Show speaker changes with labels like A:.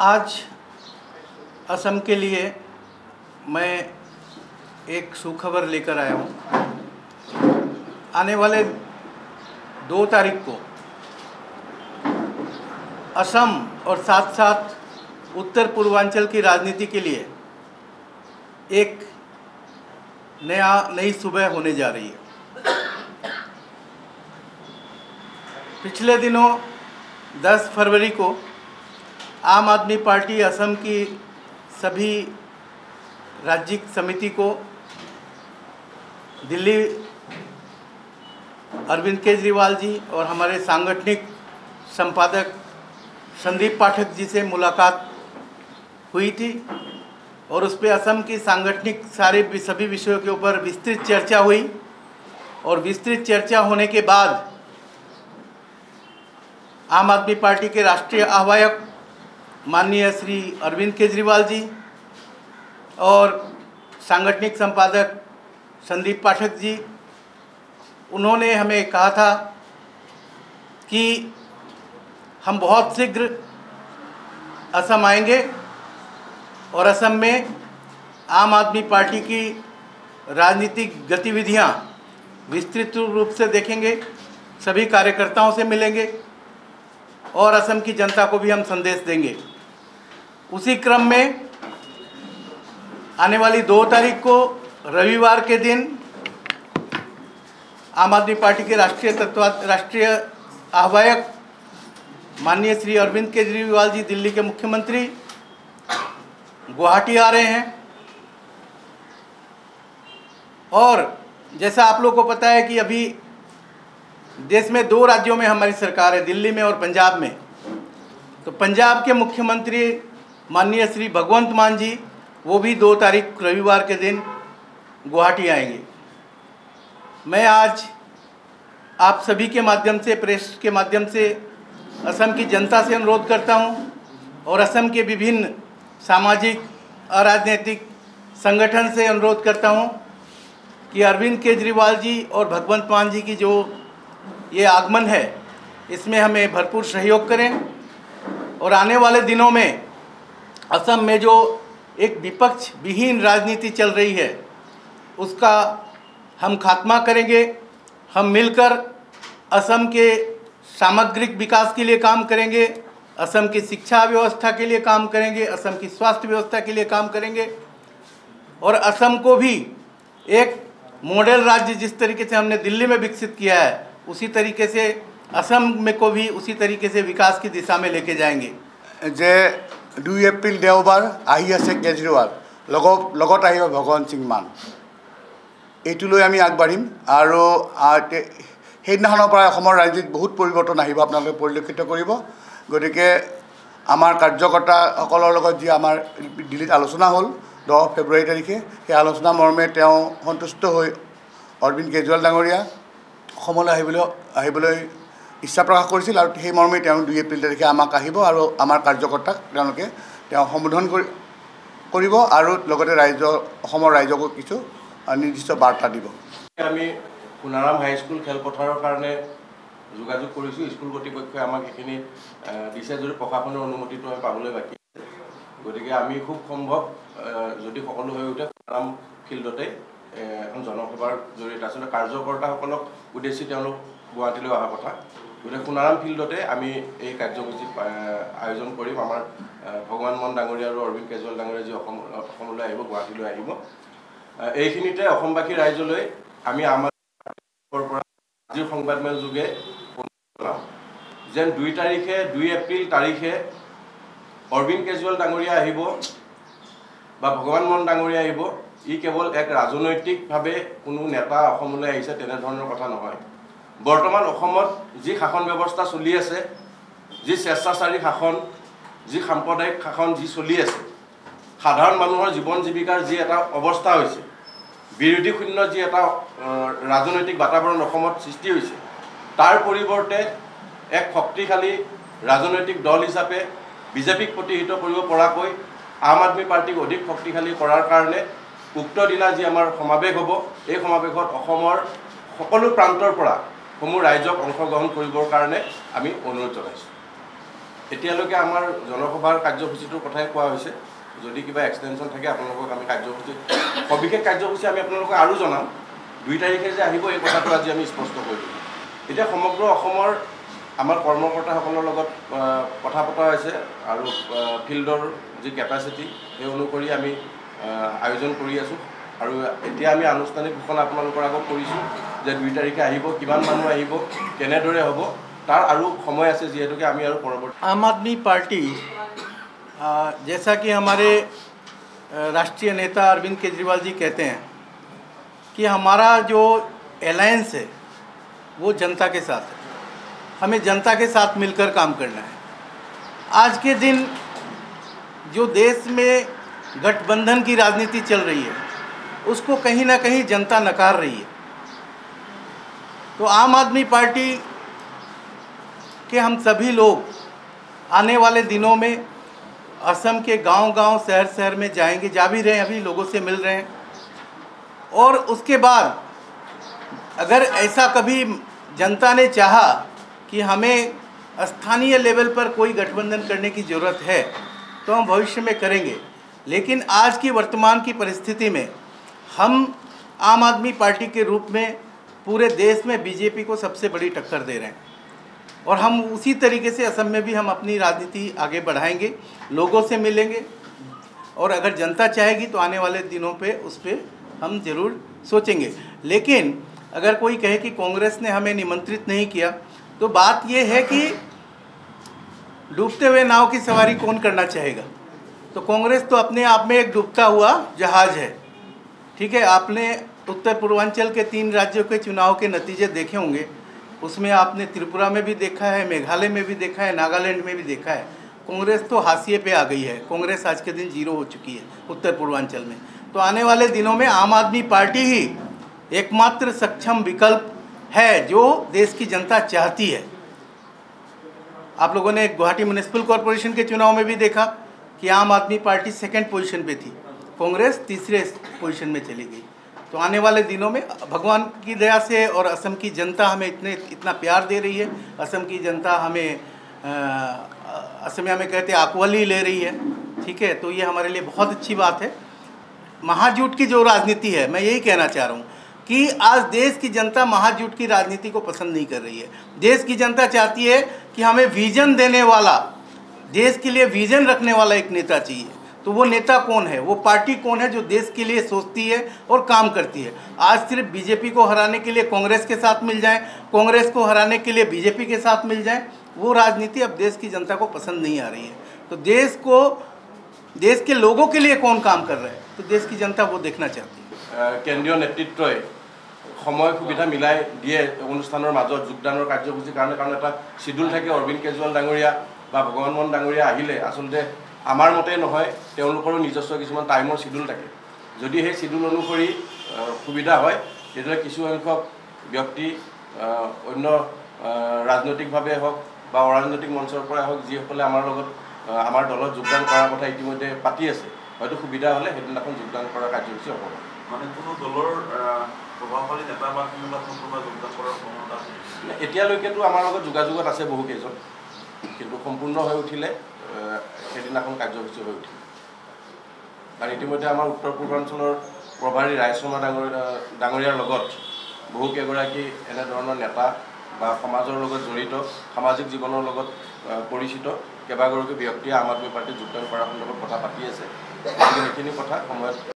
A: आज असम के लिए मैं एक सुखबर लेकर आया हूँ। आने वाले दो तारीख को असम और साथ साथ उत्तर पूर्वांचल की राजनीति के लिए एक नया, नई सुबह होने जा रही है। पिछले दिनों 10 फरवरी को आम आदमी पार्टी असम की सभी राज्य समिति को दिल्ली अरविंद केजरीवाल जी और हमारे सांगठनिक संपादक संदीप पाठक जी से मुलाकात हुई थी और उस पर असम की सांगठनिक सारे सभी विषयों के ऊपर विस्तृत चर्चा हुई और विस्तृत चर्चा होने के बाद आम आदमी पार्टी के राष्ट्रीय आह्वायक माननीय श्री अरविंद केजरीवाल जी और सांगठनिक संपादक संदीप पाठक जी, उन्होंने हमें कहा था कि हम बहुत शीघ्र असम आएँगे और असम में आम आदमी पार्टी की राजनीतिक गतिविधियाँ विस्तृत रूप से देखेंगे, सभी कार्यकर्ताओं से मिलेंगे। और असम की जनता को भी हम संदेश देंगे। उसी क्रम में आने वाली दो तारीख को रविवार के दिन आम आदमी पार्टी के राष्ट्रीय तत्व राष्ट्रीय आह्वायक माननीय श्री अरविंद केजरीवाल जी दिल्ली के मुख्यमंत्री गुवाहाटी आ रहे हैं। और जैसा आप लोग को पता है कि अभी देश में दो राज्यों में हमारी सरकार है, दिल्ली में और पंजाब में। तो पंजाब के मुख्यमंत्री माननीय श्री भगवंत मान जी, वो भी दो तारीख रविवार के दिन गुवाहाटी आएँगे। मैं आज आप सभी के माध्यम से, प्रेस के माध्यम से असम की जनता से अनुरोध करता हूँ और असम के विभिन्न सामाजिक अराजनीतिक संगठन से अनुरोध करता हूँ कि अरविंद केजरीवाल जी और भगवंत मान जी की जो ये आगमन है। इसमें हमें भरपूर सहयोग करें। और आने वाले दिनों में असम में जो एक विपक्ष विहीन राजनीति चल रही है, उसका हम खात्मा करेंगे। हम मिलकर असम के सामग्रिक विकास के लिए काम करेंगे, असम की शिक्षा व्यवस्था के लिए काम करेंगे, असम की स्वास्थ्य व्यवस्था के लिए काम करेंगे। और असम को भी एक मॉडल राज्य जिस तरीके से हमने दिल्ली में विकसित किया है उसी तरीके से असम में को भी उसी तरीके से विकास की दिशा में लेके जाएंगे
B: যে দুই এপ্ৰিল দেওবাৰ আহি আছে কেজৰিৱাল লগত লগত আহিব ভগৱান সিং মান এইটো লৈ আমি আগবাঢ়িম আৰু সেইদিনাখনৰ পৰা অসমৰ ৰাজনীতিত বহুত পৰিৱৰ্তন আহিব আপোনালোকে পৰিলক্ষিত কৰিব গতিকে আমাৰ কাৰ্যকৰ্তাসকলৰ লগত যি আমাৰ দিল্লীত আলোচনা হ'ল দহ ফেব্ৰুৱাৰী তাৰিখে সেই আলোচনা মৰ্মে তেওঁ সন্তুষ্ট হৈ অৰবিন্দ কেজৰিৱাল ডাঙৰীয়া অসমলৈ আহিবলৈ আহিবলৈ ইচ্ছা প্ৰকাশ কৰিছিল আৰু সেই মৰ্মে তেওঁ দুই এপ্ৰিল তাৰিখে আমাক আহিব আৰু আমাৰ কাৰ্যকৰ্তাক তেওঁলোকে তেওঁ সম্বোধন কৰি কৰিব আৰু লগতে ৰাইজ অসমৰ ৰাইজকো কিছু নিৰ্দিষ্ট বাৰ্তা দিব।
C: আমি সোণাৰাম হাইস্কুল খেলপথাৰৰ কাৰণে যোগাযোগ কৰিছোঁ। স্কুল কৰ্তৃপক্ষই আমাক সেইখিনি দিছে যদি প্ৰশাসনৰ অনুমতিটো আমি পাবলৈ বাকী গতিকে আমি খুব সম্ভৱ যদি সকলো হৈ উঠে সোণাৰাম ফিল্ডতে এখন জনসভাৰ জৰিয়তে আচলতে কাৰ্যকৰ্তাসকলক উদ্দেশ্যি তেওঁলোক গুৱাহাটীলৈ অহা কথা। গতিকে সোণাৰাম ফিল্ডতে আমি এই কাৰ্যসূচী আয়োজন কৰিম। আমাৰ ভগৱান মন ডাঙৰীয়া আৰু অৰবিন্দ কেজৰিৱাল ডাঙৰীয়া যি অসম অসমলৈ আহিব গুৱাহাটীলৈ আহিব। এইখিনিতে অসমবাসী ৰাইজলৈ আমি আমাৰ পৰা আজিৰ সংবাদমেল যোগে যেন দুই তাৰিখে দুই এপ্ৰিল তাৰিখে অৰবিন্দ কেজৰিৱাল ডাঙৰীয়া আহিব বা ভগৱান মন ডাঙৰীয়া আহিব। ই কেৱল এক ৰাজনৈতিকভাৱে কোনো নেতা অসমলৈ আহিছে তেনেধৰণৰ কথা নহয়। বৰ্তমান অসমত যি শাসন ব্যৱস্থা চলি আছে যি স্বেচ্ছাচাৰী শাসন যি সাম্প্ৰদায়িক শাসন যি চলি আছে সাধাৰণ মানুহৰ জীৱন জীৱিকাৰ যি এটা অৱস্থা হৈছে বিৰোধী শূন্য যি এটা ৰাজনৈতিক বাতাবৰণ অসমত সৃষ্টি হৈছে তাৰ পৰিৱৰ্তে এক শক্তিশালী ৰাজনৈতিক দল হিচাপে বিজেপিক প্ৰতিহিত কৰিব পৰাকৈ আম আদমী পাৰ্টীক অধিক শক্তিশালী কৰাৰ কাৰণে উক্ত দিনা যি আমাৰ সমাৱেশ হ'ব এই সমাৱেশত অসমৰ সকলো প্ৰান্তৰ পৰা সমূহ ৰাইজক অংশগ্ৰহণ কৰিবৰ কাৰণে আমি অনুৰোধ জনাইছোঁ। এতিয়ালৈকে আমাৰ জনসভাৰ কাৰ্যসূচীটোৰ কথাই কোৱা হৈছে। যদি কিবা এক্সটেনশ্যন থাকে আপোনালোকক আমি কাৰ্যসূচী সবিশেষ কাৰ্যসূচী আমি আপোনালোকক আৰু জনাম। দুই তাৰিখে যে আহিব এই কথাটো আজি আমি স্পষ্ট কৰি দিম। এতিয়া সমগ্ৰ অসমৰ আমাৰ কৰ্মকৰ্তাসকলৰ লগত কথা পতা হৈছে আৰু ফিল্ডৰ যি কেপাচিটি সেই অনুসৰি আমি আয়োজন কৰি আছোঁ আৰু এতিয়া আমি আনুষ্ঠানিক ঘোষণা আপোনালোকৰ আগত কৰিছোঁ যে দুই তাৰিখে আহিব কিমান মানুহ আহিব কেনেদৰে হ'ব তাৰ আৰু সময় আছে যিহেতুকে আমি আৰু পৰৱৰ্তী
A: आम आदमी पार्टी आ, जैसा कि हमारे अ, राष्ट्रीय नेता अरविंद केजरीवाल जी कहते हैं कि हमारा जो अलायंस है वो जनता के साथ है हमें जनता के साथ मिलकर काम करना है आज के दिन जो देश में गठबंधन की राजनीति चल रही है। उसको कहीं ना कहीं जनता नकार रही है। तो आम आदमी पार्टी के हम सभी लोग आने वाले दिनों में असम के गांव-गांव शहर शहर में जाएँगे, जा भी रहे हैं, अभी लोगों से मिल रहे हैं। और उसके बाद अगर ऐसा कभी जनता ने चाहा कि हमें स्थानीय लेवल पर कोई गठबंधन करने की ज़रूरत है तो हम भविष्य में करेंगे। लेकिन आज की वर्तमान की परिस्थिति में हम आम आदमी पार्टी के रूप में पूरे देश में बीजेपी को सबसे बड़ी टक्कर दे रहे हैं। और हम उसी तरीके से असम में भी हम अपनी राजनीति आगे बढ़ाएँगे, लोगों से मिलेंगे, और अगर जनता चाहेगी तो आने वाले दिनों पे उस पर हम ज़रूर सोचेंगे। लेकिन अगर कोई कहे कि कांग्रेस ने हमें निमंत्रित नहीं किया तो बात यह है कि डूबते हुए नाव की सवारी कौन करना चाहेगा? तो कांग्रेस तो अपने आप में एक डूबता हुआ जहाज़ है। ठीक है, आपने उत्तर पूर्वांचल के तीन राज्यों के चुनाव के नतीजे देखे होंगे। उसमें आपने त्रिपुरा में भी देखा है, मेघालय में भी देखा है, नागालैंड में भी देखा है। कांग्रेस तो हाशिए पे आ गई है। कांग्रेस आज के दिन ज़ीरो हो चुकी है उत्तर पूर्वांचल में। तो आने वाले दिनों में आम आदमी पार्टी ही एकमात्र सक्षम विकल्प है जो देश की जनता चाहती है। आप लोगों ने गुवाहाटी म्यूनिसिपल कॉरपोरेशन के चुनाव में भी देखा। कि आम आदमी पार्टी सेकंड पोजीशन पे थी। कांग्रेस तीसरे पोजीशन में चली गई। तो आने वाले दिनों में भगवान की दया से और असम की जनता हमें इतने, इतना प्यार दे रही है। असम की जनता हमें असमिया में कहते आकवली ले रही है। ठीक है? तो ये हमारे लिए बहुत अच्छी बात है। महाजूट की जो राजनीति है, मैं यही कहना चाह रहा हूँ कि आज देश की जनता महाजूट की राजनीति को पसंद नहीं कर रही है। देश की जनता चाहती है कि हमें विजन देने वाला देश के लिए विजन रखने वाला एक नेता चाहिए तो वो नेता कौन है वो पार्टी कौन है जो देश के लिए सोचती है और काम करती है आज सिर्फ बीजेपी को हराने के लिए कांग्रेस के साथ मिल जाए कांग्रेस को हराने के लिए बीजेपी के साथ मिल जाए वो राजनीति अब देश की जनता को पसंद नहीं आ रही है तो देश को देश के लोगों के लिए कौन काम कर रहा है तो देश की जनता वो देखना चाहती है
C: আহ, কেন্দ্ৰীয় নেতৃত্বই সময় সুবিধা মিলাই দিয়ে অনুষ্ঠানৰ মাজত যোগদানৰ কাৰ্যসূচীৰ কাৰণে কাৰণ এটা চিডুল থাকে অৰবিন্দ কেজৰিৱাল ডাঙৰীয়া বা ভগৱান মোহন ডাঙৰীয়া আহিলে আচলতে আমাৰ মতে নহয় তেওঁলোকৰো নিজস্ব কিছুমান টাইমৰ চিডুল থাকে। যদি সেই চিডুল অনুসৰি সুবিধা হয় তেতিয়াহ'লে কিছুসংখ্যক ব্যক্তি অন্য ৰাজনৈতিকভাৱে হওক বা অৰাজনৈতিক মঞ্চৰ পৰাই হওক যিসকলে আমাৰ লগত আমাৰ দলত যোগদান কৰাৰ কথা ইতিমধ্যে পাতি আছে হয়তো সুবিধা হ'লে সেইদিনাখন যোগদান কৰাৰ কাৰ্যসূচী হ'ব।
D: মানে কোনো দলৰ আহ, প্ৰভাৱশালী নেতা বা কোনোবা কোনোবা যোগদান কৰাৰ ক্ষমতা আছে নেকি?
C: এতিয়ালৈকেতো আমাৰ লগত যোগাযোগত আছে বহুকেইজন। কিন্তু সম্পূৰ্ণ হৈ উঠিলে সেইদিনাখন কাৰ্যসূচী হৈ উঠিল। আৰু ইতিমধ্যে আমাৰ উত্তৰ পূৰ্বাঞ্চলৰ প্ৰভাৰী ৰায়শৰ্মা ডাঙৰীয়া ডাঙৰীয়াৰ লগত বহুকেইগৰাকী এনেধৰণৰ নেতা বা সমাজৰ লগত জড়িত সামাজিক জীৱনৰ লগত পৰিচিত কেইবাগৰাকী ব্যক্তিয়ে আম আদমী পাৰ্টীত যোগদান কৰাৰ সন্দৰ্ভত কথা পাতি আছে। গতিকে সেইখিনি কথা সময়ত